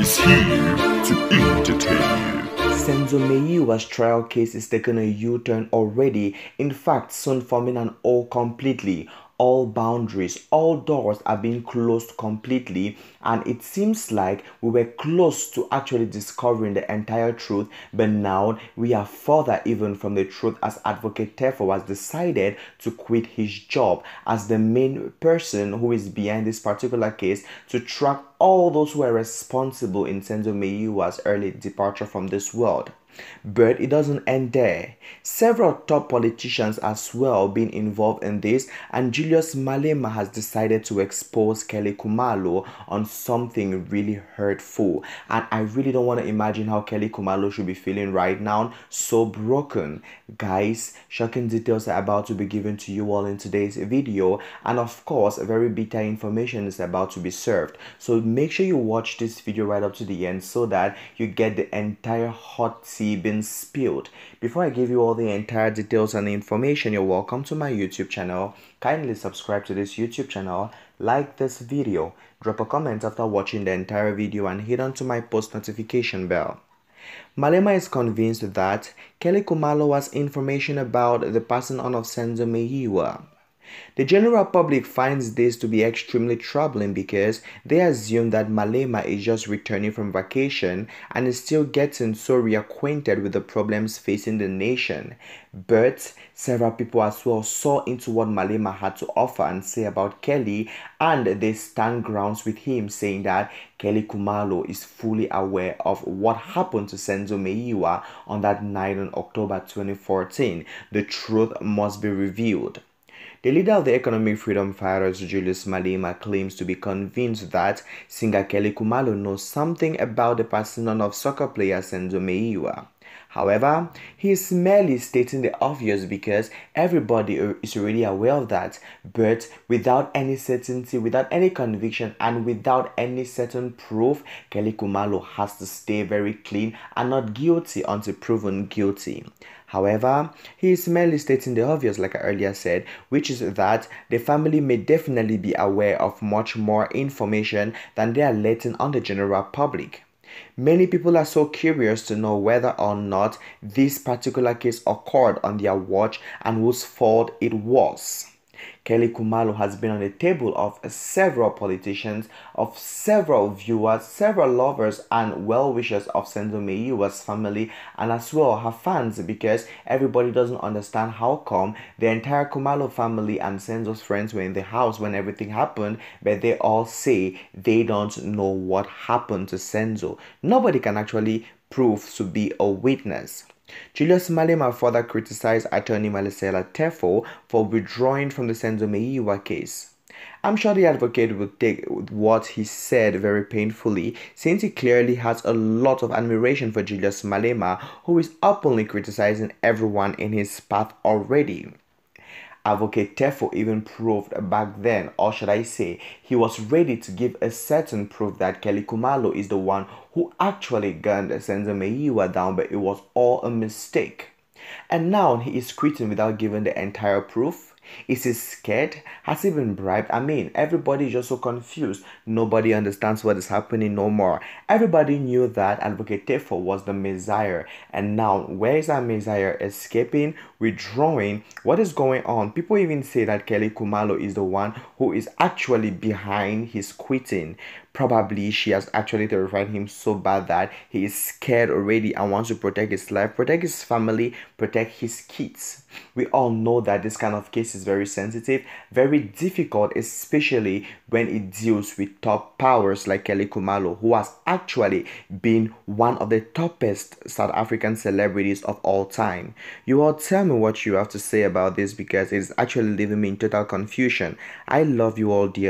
Is here to entertain you. Senzo Meyiwa's trial case is taking a U-turn already, in fact soon forming an O completely all boundaries, all doors are being closed completely, and it seems like we were close to actually discovering the entire truth, but now we are further even from the truth as Advocate Teffo has decided to quit his job as the main person who is behind this particular case to track all those who are responsible in Senzo Meyiwa's early departure from this world. But it doesn't end there. Several top politicians as well been involved in this and Julius Malema has decided to expose Kelly Khumalo on something really hurtful and I really don't want to imagine how Kelly Khumalo should be feeling right now so broken. Guys, shocking details are about to be given to you all in today's video and of course very bitter information is about to be served. So make sure you watch this video right up to the end so that you get the entire hot tea been spilled. Before I give you all the entire details and information, you're welcome to my YouTube channel. Kindly subscribe to this YouTube channel, like this video, drop a comment after watching the entire video and hit on to my post notification bell. Malema is convinced that Kelly Khumalo has information about the passing on of Senzo Meyiwa. The general public finds this to be extremely troubling because they assume that Malema is just returning from vacation and is still getting so reacquainted with the problems facing the nation. But several people as well saw into what Malema had to offer and say about Kelly and they stand grounds with him saying that Kelly Khumalo is fully aware of what happened to Senzo Meyiwa on that night on October 2014. The truth must be revealed. The leader of the Economic Freedom Fighters, Julius Malema, claims to be convinced that singer Kelly Khumalo knows something about the passing of soccer player Senzo Meyiwa. However, he is merely stating the obvious because everybody is already aware of that, but without any certainty, without any conviction, and without any certain proof, Kelly Khumalo has to stay very clean and not guilty until proven guilty. However, he is merely stating the obvious, like I earlier said, which is that the family may definitely be aware of much more information than they are letting on the general public. Many people are so curious to know whether or not this particular case occurred on their watch and whose fault it was. Kelly Khumalo has been on the table of several politicians, of several viewers, several lovers and well-wishers of Senzo Meyiwa's family and as well her fans because everybody doesn't understand how come the entire Khumalo family and Senzo's friends were in the house when everything happened but they all say they don't know what happened to Senzo. Nobody can actually prove to be a witness. Julius Malema further criticized attorney Malesela Teffo for withdrawing from the Senzo Meyiwa case. I'm sure the advocate will take what he said very painfully, since he clearly has a lot of admiration for Julius Malema, who is openly criticizing everyone in his path already. Advocate Teffo even proved back then, or should I say, he was ready to give a certain proof that Kelly Khumalo is the one who actually gunned Senzo Meyiwa down, but it was all a mistake. And now he is quitting without giving the entire proof. Is he scared? Has he been bribed? I mean, everybody is just so confused. Nobody understands what is happening no more. Everybody knew that Advocate Teffo was the Messiah. And now, where is that Messiah escaping, withdrawing? What is going on? People even say that Kelly Khumalo is the one who is actually behind his quitting. Probably she has actually terrified him so bad that he is scared already and wants to protect his life, protect his family, protect his kids. We all know that this kind of case is very sensitive, very difficult, especially when it deals with top powers like Kelly Khumalo, who has actually been one of the toppest South African celebrities of all time. You all tell me what you have to say about this because it's actually leaving me in total confusion. I love you all dearly.